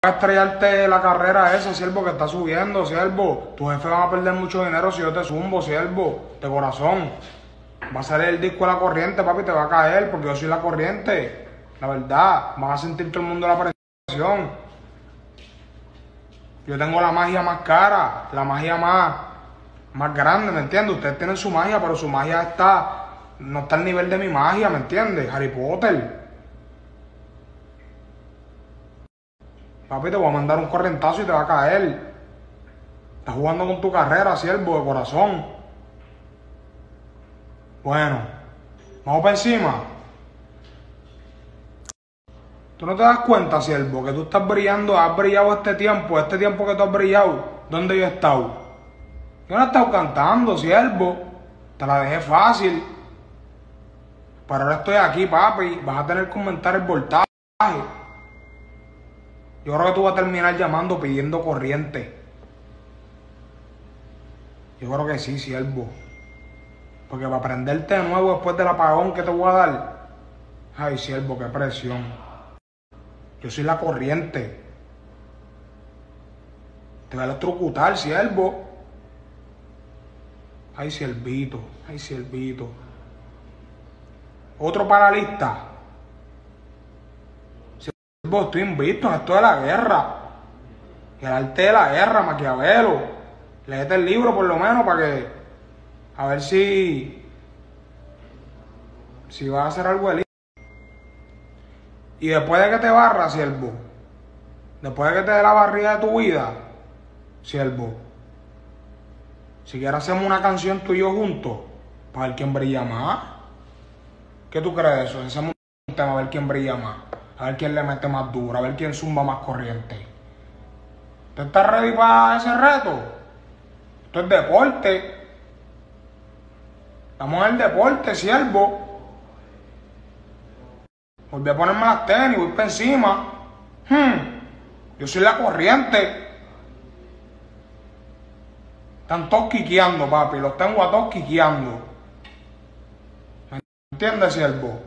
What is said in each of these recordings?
a estrellarte la carrera esa, siervo, que está subiendo, siervo. Tu jefe van a perder mucho dinero si yo te zumbo, siervo, de corazón. Va a salir el disco de la corriente, papi, te va a caer, porque yo soy la corriente. La verdad, van a sentir todo el mundo la presión. Yo tengo la magia más cara, la magia más, más grande, ¿me entiendes? Ustedes tienen su magia, pero su magia está, no está al nivel de mi magia, ¿me entiendes? Harry Potter. Papi, te voy a mandar un correntazo y te va a caer. Estás jugando con tu carrera, siervo, de corazón. Bueno, vamos para encima. ¿Tú no te das cuenta, siervo, que tú estás brillando, has brillado este tiempo, este tiempo que tú has brillado? ¿Dónde yo he estado? Yo no he estado cantando, siervo. Te la dejé fácil. Pero ahora estoy aquí, papi. Vas a tener que aumentar el voltaje. Yo creo que tú vas a terminar llamando pidiendo corriente. Yo creo que sí, siervo. Porque para prenderte de nuevo después del apagón que te voy a dar. Ay, siervo, qué presión. Yo soy la corriente. Te voy a electrocutar, siervo. Ay, siervito. Ay, siervito. Otro paralista. Siervo, estoy invicto en esto de la guerra. El arte de la guerra, Maquiavelo. Léete el libro por lo menos para que. A ver si. Si vas a hacer algo de y después de que te barra, siervo, después de que te dé la barriga de tu vida, siervo, si quieres hacemos una canción tú y yo juntos, para ver quién brilla más. ¿Qué tú crees de eso? Hacemos un tema a ver quién brilla más, a ver quién le mete más duro, a ver quién zumba más corriente. ¿Tú estás ready para ese reto? Esto es deporte. Estamos en el deporte, siervo. Volví a ponerme las tenis, voy para encima. Hmm, yo soy la corriente. Están todos quiqueando, papi. Los tengo a todos quiqueando. ¿Me entiendes, siervo?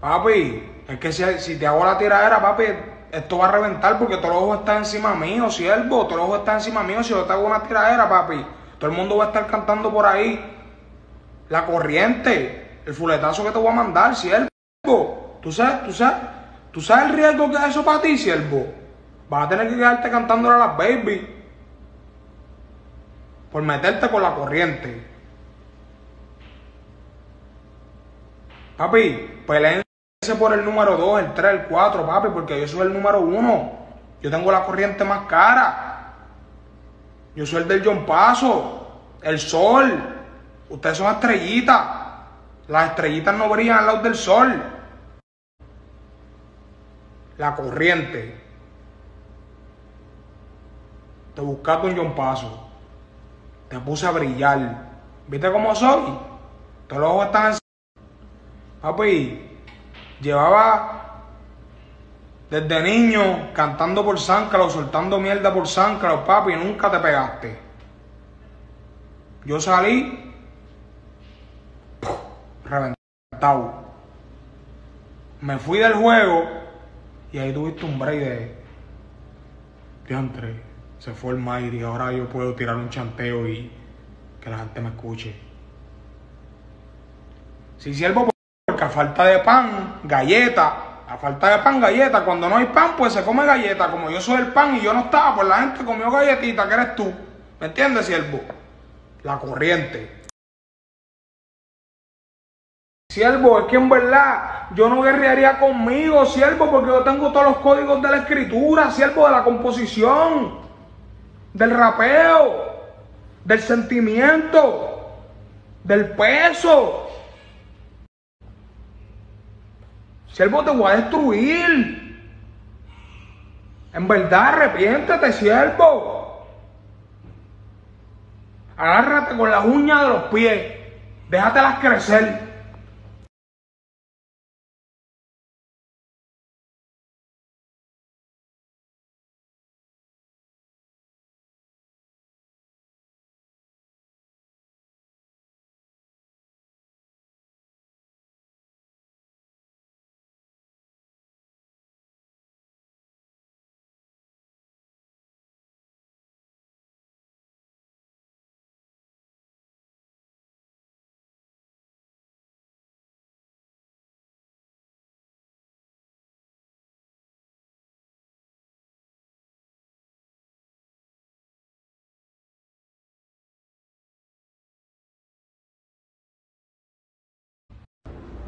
Papi, es que si, si, te hago la tiradera, papi, esto va a reventar porque todos los ojos están encima mío, siervo. Todos los ojos están encima mío. Si yo te hago una tiradera, papi, todo el mundo va a estar cantando por ahí. La corriente, el fuletazo que te voy a mandar, siervo. ¿Tú sabes, tú sabes, tú sabes el riesgo que es eso para ti, siervo? Vas a tener que quedarte cantando a las baby. Por meterte con la corriente. Papi, peleense por el número 2, el 3, el 4, papi, porque yo soy el número 1. Yo tengo la corriente más cara. Yo soy el del John Paso, el sol. Ustedes son estrellitas. Las estrellitas no brillan al lado del sol. La corriente. Te buscaste un John Paso. Te puse a brillar. ¿Viste cómo soy? Todos los ojos están en... Papi, llevaba desde niño cantando por Záncalo, soltando mierda por Záncalo, papi, y nunca te pegaste. Yo salí reventado. Me fui del juego y ahí tuviste un break de. Diantre, se fue el Mayri, ahora yo puedo tirar un chanteo y que la gente me escuche. Si siervo a falta de pan, galleta. A falta de pan, galleta. Cuando no hay pan, pues se come galleta. Como yo soy el pan y yo no estaba, pues la gente comió galletita, que eres tú. ¿Me entiendes, siervo? La corriente. Siervo, es que en verdad yo no guerrearía conmigo, siervo, porque yo tengo todos los códigos de la escritura, siervo, de la composición, del rapeo, del sentimiento, del peso. Siervo, te voy a destruir. En verdad, arrepiéntete, siervo. Agárrate con las uñas de los pies. Déjatelas crecer.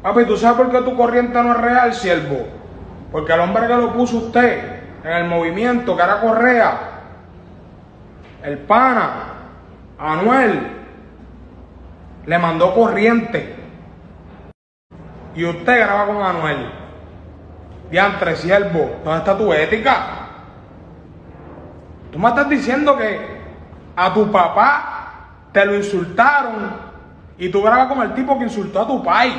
Papi, ¿tú sabes por qué tu corriente no es real, siervo? Porque el hombre que lo puso usted en el movimiento, que era Correa, el pana, Anuel, le mandó corriente. Y usted graba con Anuel. Diantre, siervo, ¿dónde está tu ética? Tú me estás diciendo que a tu papá te lo insultaron y tú grabas con el tipo que insultó a tu país.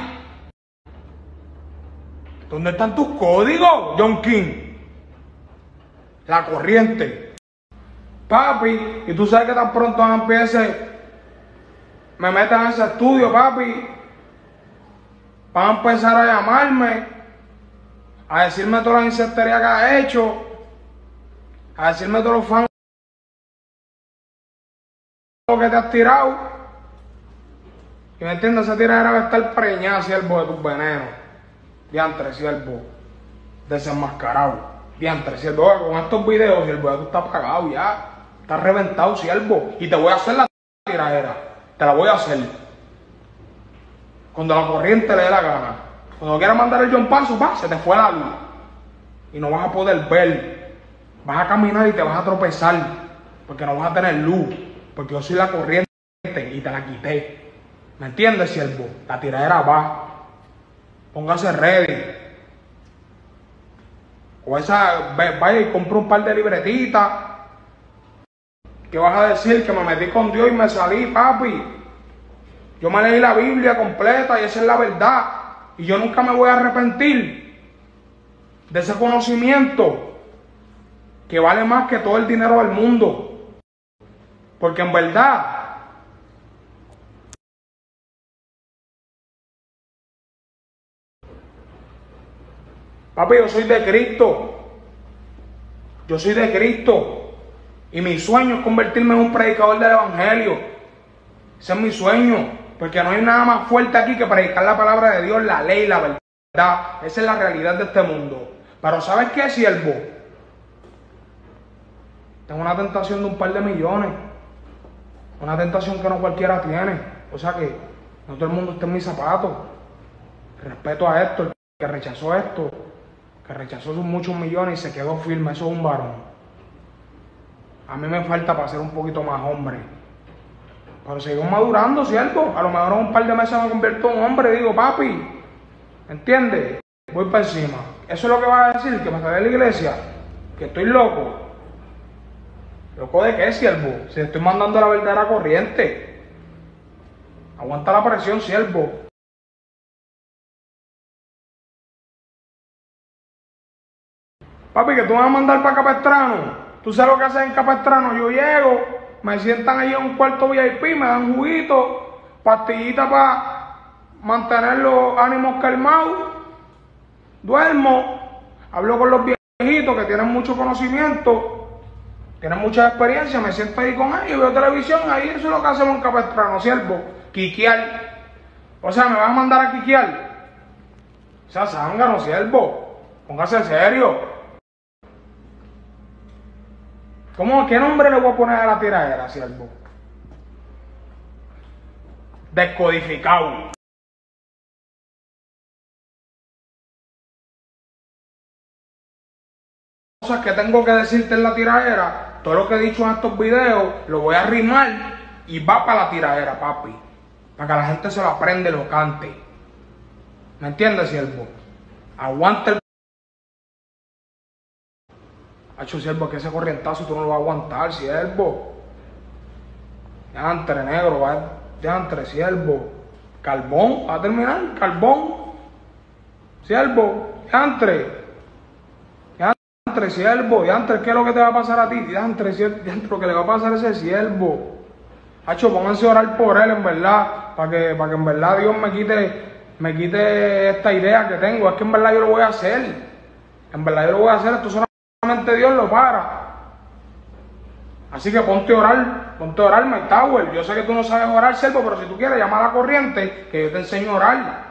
¿Dónde están tus códigos, John King? La corriente. Papi, y tú sabes que tan pronto empiece, me metan en ese estudio, papi, van a empezar a llamarme, a decirme toda la insectería que ha hecho, a decirme todos los fans que te has tirado. Y me entiendes, esa tiradera va a estar preñada, siervo, de tus venenos. Diantre, siervo, desenmascarado. Diantre, siervo, con estos videos, siervo, ya tú estás apagado ya. Estás reventado, siervo. Y te voy a hacer la tiradera. Te la voy a hacer. Cuando la corriente le dé la gana. Cuando quieras mandar el John Paso, va, se te fue la luz. Y no vas a poder ver. Vas a caminar y te vas a tropezar. Porque no vas a tener luz. Porque yo soy la corriente y te la quité. ¿Me entiendes, siervo? La tiradera va. Póngase ready. O esa, vaya y compra un par de libretitas. ¿Qué vas a decir? Que me metí con Dios y me salí, papi. Yo me leí la Biblia completa y esa es la verdad. Y yo nunca me voy a arrepentir de ese conocimiento que vale más que todo el dinero del mundo. Porque en verdad Papi, yo soy de Cristo. Yo soy de Cristo. Y mi sueño es convertirme en un predicador del Evangelio. Ese es mi sueño. Porque no hay nada más fuerte aquí que predicar la palabra de Dios, la ley, la verdad. Esa es la realidad de este mundo. Pero ¿sabes qué, siervo? Tengo una tentación de un par de millones. Una tentación que no cualquiera tiene. O sea que no todo el mundo está en mis zapatos. Respeto a esto, el que rechazó esto que rechazó sus muchos millones y se quedó firme, eso es un varón. A mí me falta para ser un poquito más hombre. Pero sigo madurando, ¿cierto? A lo mejor en un par de meses me convierto en hombre, digo, papi, ¿entiendes? Voy para encima. Eso es lo que va a decir, que me sale de la iglesia, que estoy loco. ¿Loco de qué, siervo? Si estoy mandando la verdadera corriente. Aguanta la presión, siervo. Papi, que tú me vas a mandar para Capestrano. Tú sabes lo que hacen en Capestrano. Yo llego, me sientan ahí en un cuarto VIP, me dan juguito, pastillita para mantener los ánimos calmados. Duermo, hablo con los viejitos que tienen mucho conocimiento, tienen mucha experiencia, me siento ahí con ellos, veo televisión, ahí eso es lo que hacemos en Capestrano, siervo, quiquear. O sea, me van a mandar a quiquear. O sea, zángano, siervo, póngase serio. ¿Cómo, ¿Qué nombre le voy a poner a la tiradera, siervo? Descodificado. Cosas que tengo que decirte en la tiradera, todo lo que he dicho en estos videos, lo voy a rimar y va para la tiradera, papi. Para que la gente se lo aprenda y lo cante. ¿Me entiendes, siervo? Aguanta el Hacho, siervo, que ese corrientazo tú no lo vas a aguantar, siervo. Ya negro, ya entre siervo. Carbón, va a terminar, carbón. Siervo, ya entre. Ya entre, siervo, ya entre, ¿qué es lo que te va a pasar a ti? Ya entre, ya entre lo que le va a pasar a ese siervo. Hacho, pónganse a orar por él, en verdad, para que, para que en verdad Dios me quite, me quite esta idea que tengo. Es que en verdad yo lo voy a hacer. En verdad yo lo voy a hacer. Esto es Dios lo para. Así que ponte a orar, ponte a orar, My Tower. Yo sé que tú no sabes orar, servo, pero si tú quieres, llama a la corriente, que yo te enseño a orar.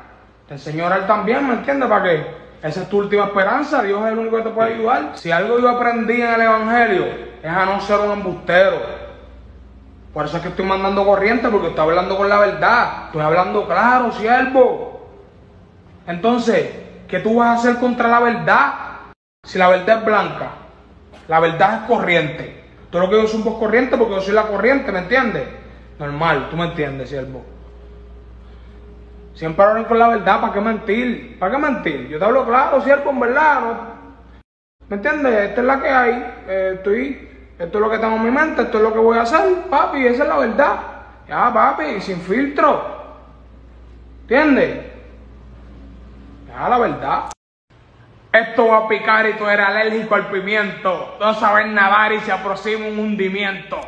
Te enseño a orar también, ¿me entiendes? ¿Para qué? Esa es tu última esperanza, Dios es el único que te puede ayudar. Si algo yo aprendí en el Evangelio, es a no ser un embustero. Por eso es que estoy mandando corriente, porque estoy hablando con la verdad. Estoy hablando claro, siervo. Entonces, ¿qué tú vas a hacer contra la verdad? Si la verdad es blanca, la verdad es corriente. Todo lo que yo un poco corriente porque yo soy la corriente, ¿me entiendes? Normal, tú me entiendes, siervo. Siempre hablan con la verdad, ¿para qué mentir? ¿Para qué mentir? Yo te hablo claro, siervo, en verdad. ¿Me entiendes? Esta es la que hay. Estoy, esto es lo que tengo en mi mente, esto es lo que voy a hacer, papi, esa es la verdad. Ya, papi, sin filtro. ¿Entiendes? Ya, la verdad. Esto va a picar y tú eres alérgico al pimiento. No sabes nadar y se aproxima un hundimiento.